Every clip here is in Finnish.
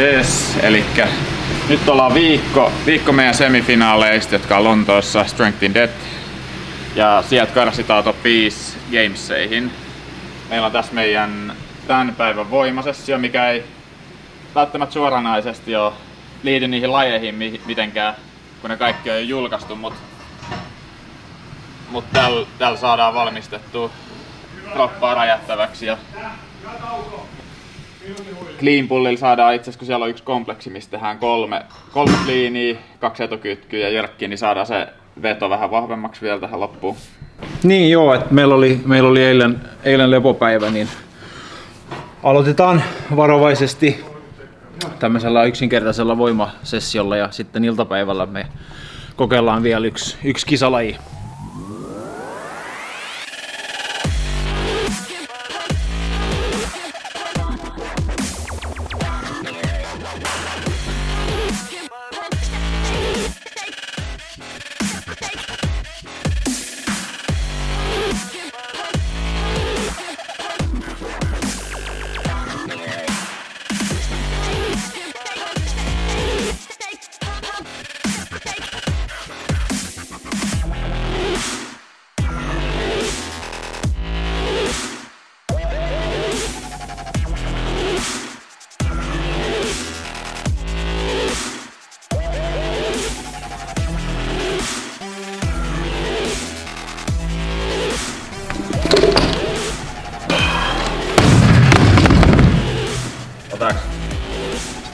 Yes, eli nyt ollaan viikko, viikko meidän semifinaaleista, jotka on Lontoossa Strength in Death. Ja sieltä karsitaan top 5 gameseihin. Meillä on tässä meidän tämän päivän voimasessio, mikä ei välttämättä suoranaisesti ole liity niihin lajeihin mitenkään, kun ne kaikki on jo julkaistu, mutta mut tällä täl saadaan valmistettua kroppaa räjähtäväksi ja Clean pullilla saadaan itse kun siellä on yksi kompleksi, mistä tehdään kolme, kolme cleania, kaksi etukytkyä ja jyrkkiä, niin saadaan se veto vähän vahvemmaksi vielä tähän loppuun. Niin joo, että meillä oli, meillä oli eilen, eilen lepopäivä, niin aloitetaan varovaisesti tämmöisellä yksinkertaisella voimasessiolla ja sitten iltapäivällä me kokeillaan vielä yksi, yksi kisalaji.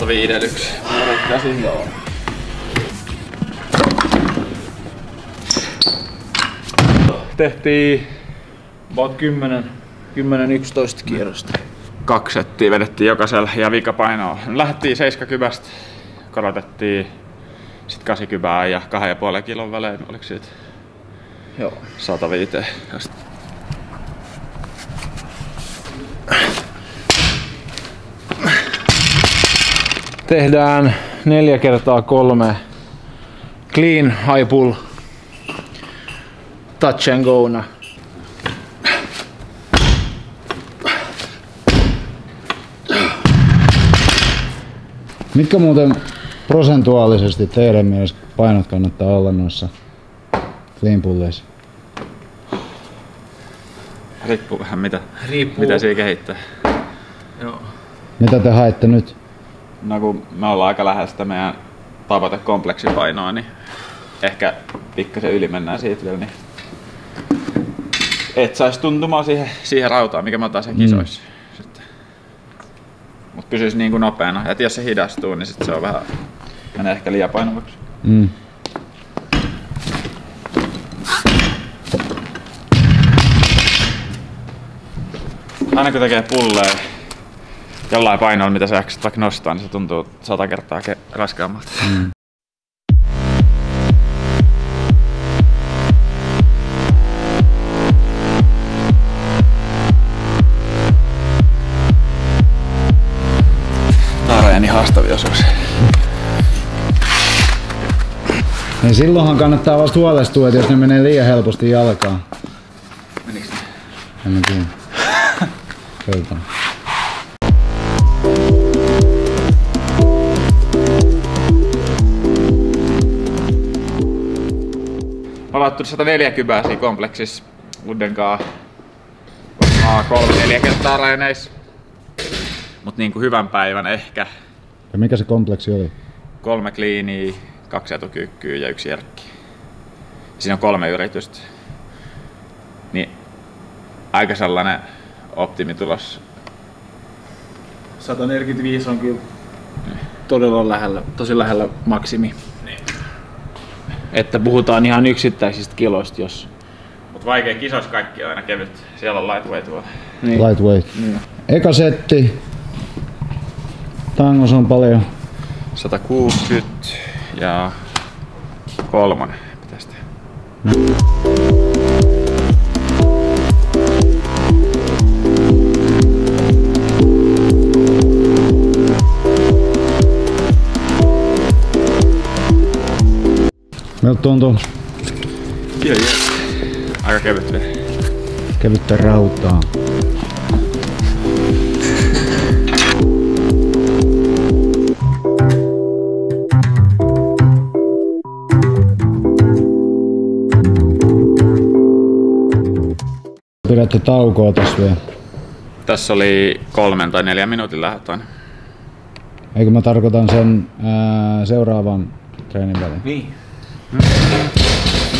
151. Käsin joo. Tehtiin about 10, 10-11 kierrosta. Kaksi settiä vedettiin jokaisella ja vikapainoa. Lähdettiin 70 korotettiin sit 80 ja 2,5 kilon välein, oliko siitä Joo. 105 Tehdään neljä kertaa kolme clean, high pull, touch and go. Mitkä muuten prosentuaalisesti teidän mielestä painot kannattaa olla noissa clean pulleissa? Riippuu vähän mitä, Riippuu. mitä siihen kehittää. Joo. Mitä te haette nyt? No kun me ollaan aika lähellä sitä meidän tavoitekompleksipainoa, niin ehkä pikkasen yli mennään siitä vielä, niin et saisi tuntumaan siihen, siihen rautaan, mikä me otan sen kisoissa. Mm. Sitten. Mut pysyisi niin kuin nopeana. Et jos se hidastuu, niin sit se on vähän, menee ehkä liian painavaksi. Mm. Aina kun tekee pulleja jollain painolla, mitä sä jaksat vaikka nostaa, niin se tuntuu sata kertaa ke- raskaammalta. Mm. Tää on niin haastavia osuus. Niin silloinhan kannattaa vasta huolestua, että jos ne menee liian helposti jalkaan. Menikö ne? En mä tiedä. Katsotaan. Tullut 140 siinä kompleksissa varmaan kolme neljä kertaa reeneissä. Mut niinku hyvän päivän ehkä Ja mikä se kompleksi oli? kolme kliiniä, kaksi etukyykkyä ja yksi järkki. Siinä on kolme yritystä. Niin aika sellainen optimitulos. 145 on kyllä todella lähellä, tosi lähellä maksimi. Että puhutaan ihan yksittäisistä kiloista, jos... Mut vaikea kisoissa kaikki on aina kevyt. Siellä on lightweight vaan. Niin. Lightweight. Niin. Eka setti. Tangos on paljon. 160 ja kolmonen pitäisi tehdä. Meiltä tuntuu? Joo, joo. Aika kevyttä. Kevyttä rautaa. Pidätte taukoa tässä vielä. Tässä oli kolmen tai neljän minuutin lähtöön. Eikö mä tarkoitan sen ää, seuraavan treenin väliin? Niin.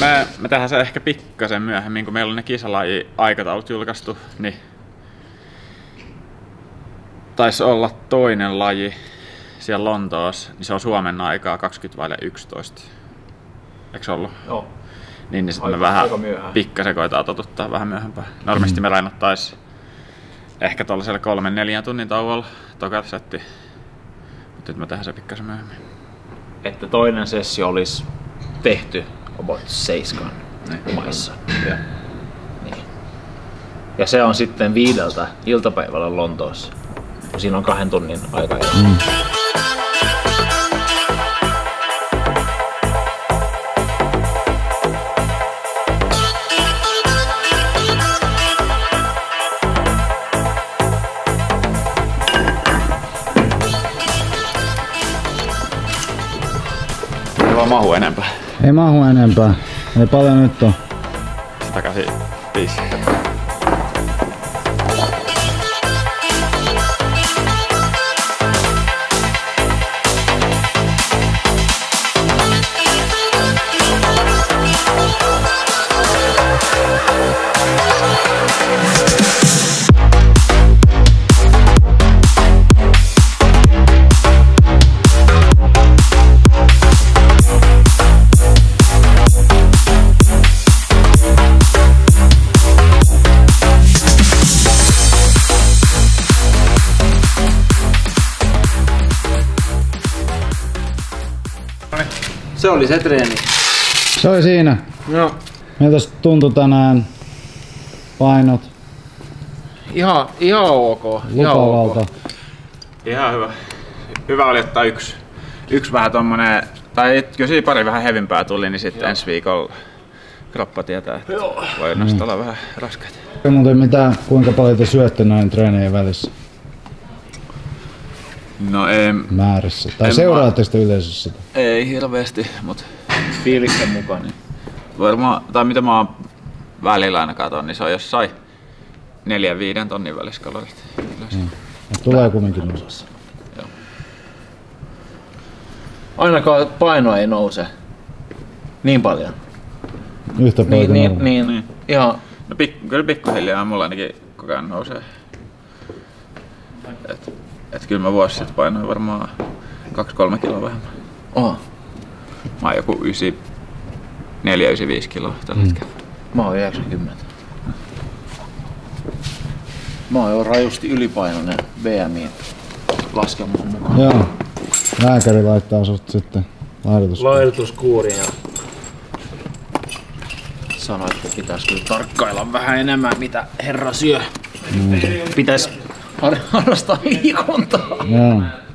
Me, me tehdään se ehkä pikkasen myöhemmin, kun meillä on ne kisalaji aikataulut julkaistu, niin taisi olla toinen laji siellä Lontoossa, niin se on Suomen aikaa 20 vaille 11. Eikö se ollut? Joo. Niin, niin sitten me vähän pikkasen koetaan totuttaa vähän myöhempään. Normaalisti me lainattais ehkä tuollaisella kolmen neljän tunnin tauolla toka setti. Mutta nyt me tehdään se pikkasen myöhemmin. Että toinen sessio olisi tehty about seiskan maissa. Ja. Niin. Ja se on sitten viideltä iltapäivällä Lontoossa. Siinä on kahden tunnin aika. Mm. Ei vaan mahu enempää. Ei mahu enempää. Ei paljon nyt on. 185. Se oli se treeni. Se oli siinä. No, Miltä tuntui tänään painot ihan, ihan ok. Ihan lupavalta? ok. Ihan hyvä. Hyvä oli ottaa yksi, yksi vähän tommonen, tai kyllä siinä pari vähän hevimpää tuli, niin sitten ensi viikolla kroppa tietää, että voi nostaa olla vähän raskaita. Ei muuten mitään, kuinka paljon te syötte näin treenien välissä No ei, määrässä? Tai seuraatte sitä yleensä sitä? ei hirveästi, mutta Fiiliksen mukaan. Niin. varmaan, tai mitä mä oon välillä aina katon, niin se on jossain neljän viiden tonnin välissä kalorit. Et Tulee kumminkin nousu. Ainakaan paino ei nouse niin paljon. Yhtä paljon Niin, niin, niin, Niin. Ihan No pik, kyllä pikkuhiljaa mulla ainakin koko ajan nousee. Et, et kyllä mä vuosi sitten painoin varmaan 2-3 kiloa vähemmän. oh. Mä oon joku 94-95 kiloa tällä Mm. hetkellä. Mä oon 90. Mä oon jo rajusti ylipainoinen BMI laskelman mukaan. Joo. Lääkäri laittaa sut sitten laihdutus. Laihdutuskuuri ja sanoi, että pitäisi kyllä tarkkailla vähän enemmän mitä herra syö. Mm. Pitäisi あれ話したらいいコント。うん